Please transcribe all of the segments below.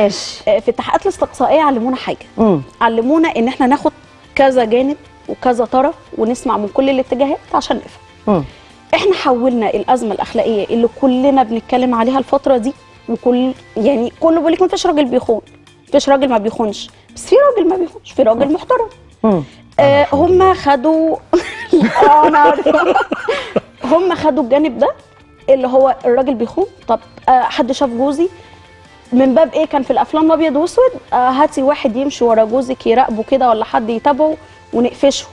ماشي آه، في التحقيقات الاستقصائية علمونا حاجة. امم علمونا إن إحنا ناخد كذا جانب وكذا طرف ونسمع من كل الاتجاهات عشان نفهم. إحنا حولنا الأزمة الأخلاقية اللي كلنا بنتكلم عليها الفترة دي وكل يعني كله بيقول لك مفيش راجل بيخون مفيش راجل ما بيخونش بس في راجل ما بيخونش في راجل محترم. آه هم خدوا. هم خدوا الجانب ده اللي هو الراجل بيخون. طب آه حد شاف جوزي؟ من باب إيه؟ كان في الأفلام ابيض وأسود آه هاتي واحد يمشي ورا جوزك يراقبه كده ولا حد يتابعه ونقفشه.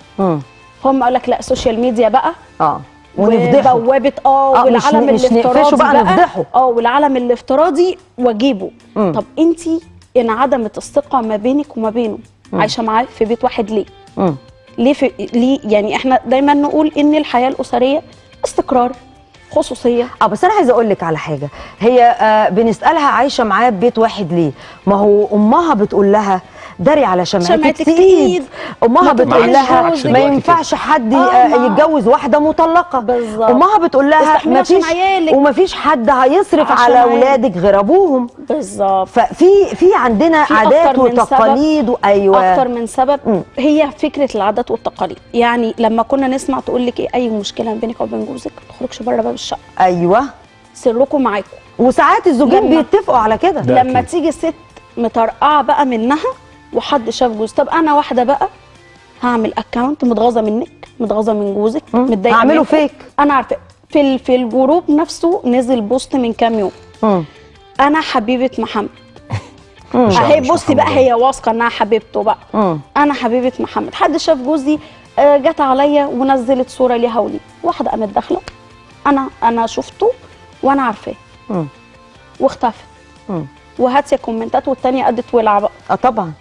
هم قال لك لا ال social media بقى. آه. ونفضحه. وبوابة آه آه، والعالم مش الافتراضي بقى، نفضحه. آه والعالم الافتراضي واجيبه. مم. طب أنت انعدمت الثقة ما بينك وما بينه. عايشة معاه في بيت واحد ليه؟ امم ليه في ليه؟ يعني إحنا دايما نقول إن الحياة الأسرية استقرار. خصوصية. آه بس أنا عايزة أقول لك على حاجة. هي آه بنسألها عايشة معاه ببيت واحد ليه؟ ما هو أمها بتقول لها داري على شمعتك شمعتك تقيد تقيد. أمها بتقول لها. ما ينفعش حد آه، آه يتجوز واحدة مطلقة. بالظبط. أمها بتقول لها ما فيش. وما فيش حد هيصرف على. اولادك غير أبوهم. بالظبط. ففي في عندنا في عادات وتقاليد أيوه. أكتر من سبب. مم. هي فكرة العادات والتقاليد. يعني لما كنا نسمع تقول لك إيه أي مشكلة بينك وبين جوزك؟ تخرجش بره باب الشقة أيوه سركم معاكم وساعات الزوجين بيتفقوا على كده ده لما أكيد. تيجي ست مطرقعه بقى منها وحد شاف جوز طب أنا واحدة بقى هعمل account متغاظة منك متغاظة من جوزك. متضايقة هعمله. فيك. أنا عارفة في ال- في ال group نفسه نزل post من كام يوم مم. أنا حبيبة محمد أهي بصي بقى. هي واثقة إنها حبيبته بقى مم. أنا حبيبة محمد حد شاف جوزي آه، جت عليا ونزلت صورة ليها وليه واحدة قامت داخلة أنا أنا شفته وأنا عارفاه مم. واختفت مم. وهاتي كومنتات والتانية قدت ولع بقى آه طبعا